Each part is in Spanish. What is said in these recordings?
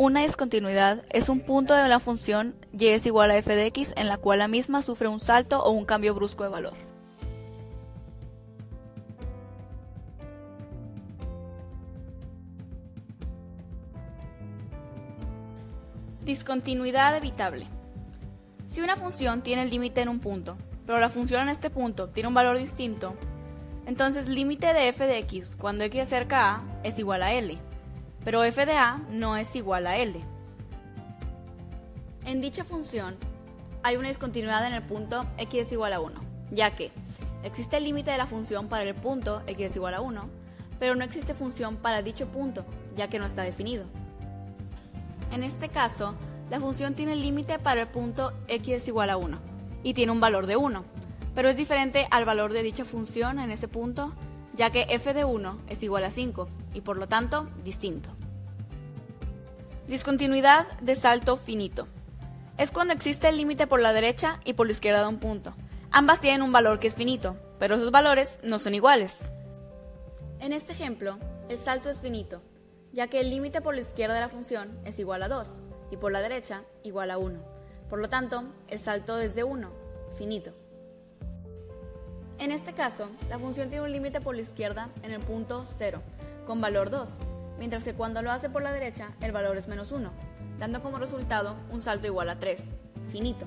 Una discontinuidad es un punto de la función y es igual a f de x en la cual la misma sufre un salto o un cambio brusco de valor. Discontinuidad evitable. Si una función tiene el límite en un punto, pero la función en este punto tiene un valor distinto, entonces límite de f de x cuando x acerca a es igual a l pero f de a no es igual a L. En dicha función hay una discontinuidad en el punto x es igual a 1, ya que existe el límite de la función para el punto x es igual a 1, pero no existe función para dicho punto, ya que no está definido. En este caso, la función tiene límite para el punto x es igual a 1 y tiene un valor de 1, pero es diferente al valor de dicha función en ese punto ya que f de 1 es igual a 5 y por lo tanto distinto. Discontinuidad de salto finito. Es cuando existe el límite por la derecha y por la izquierda de un punto. Ambas tienen un valor que es finito, pero esos valores no son iguales. En este ejemplo, el salto es finito, ya que el límite por la izquierda de la función es igual a 2 y por la derecha igual a 1. Por lo tanto, el salto es de 1, finito. En este caso, la función tiene un límite por la izquierda en el punto 0, con valor 2, mientras que cuando lo hace por la derecha, el valor es menos 1, dando como resultado un salto igual a 3, finito.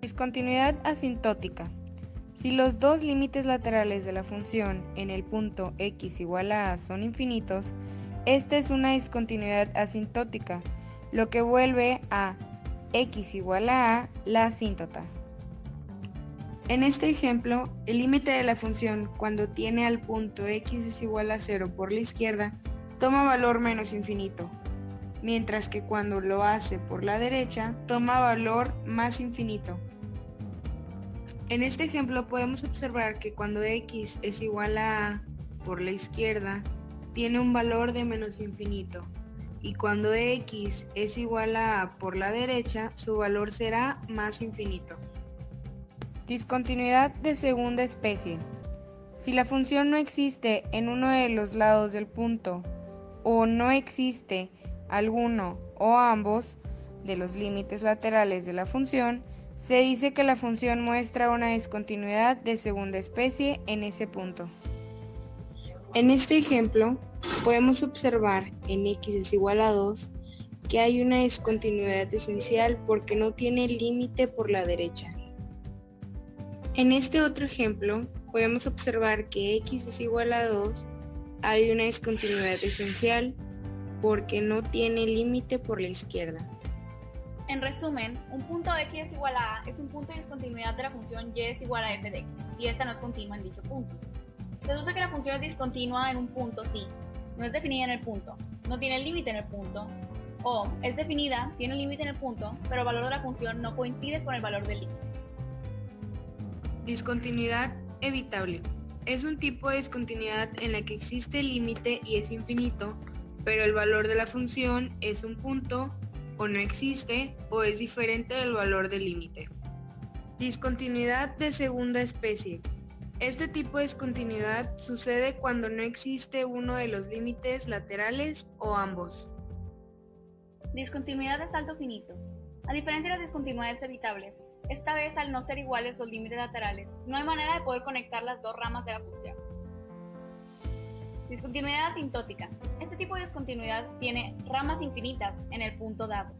Discontinuidad asintótica. Si los dos límites laterales de la función en el punto x igual a a son infinitos, esta es una discontinuidad asintótica, lo que vuelve a x igual a a la asíntota. En este ejemplo, el límite de la función cuando tiene al punto x es igual a 0 por la izquierda toma valor menos infinito, mientras que cuando lo hace por la derecha toma valor más infinito. En este ejemplo podemos observar que cuando x es igual a a por la izquierda tiene un valor de menos infinito y cuando x es igual a a por la derecha su valor será más infinito. Discontinuidad de segunda especie. Si la función no existe en uno de los lados del punto o no existe alguno o ambos de los límites laterales de la función, se dice que la función muestra una discontinuidad de segunda especie en ese punto. En este ejemplo, podemos observar en x es igual a 2 que hay una discontinuidad esencial porque no tiene límite por la derecha. En este otro ejemplo, podemos observar que x es igual a 2, hay una discontinuidad esencial porque no tiene límite por la izquierda. En resumen, un punto x es igual a a es un punto de discontinuidad de la función y es igual a f de x, si esta no es continua en dicho punto. Se deduce que la función es discontinua en un punto si no es definida en el punto, no tiene límite en el punto, o es definida, tiene límite en el punto, pero el valor de la función no coincide con el valor del límite. Discontinuidad evitable. Es un tipo de discontinuidad en la que existe el límite y es infinito, pero el valor de la función es un punto, o no existe, o es diferente del valor del límite. Discontinuidad de segunda especie. Este tipo de discontinuidad sucede cuando no existe uno de los límites laterales o ambos. Discontinuidad de salto finito. A diferencia de las discontinuidades evitables, esta vez, al no ser iguales los límites laterales, no hay manera de poder conectar las dos ramas de la función. Discontinuidad asintótica. Este tipo de discontinuidad tiene ramas infinitas en el punto dado.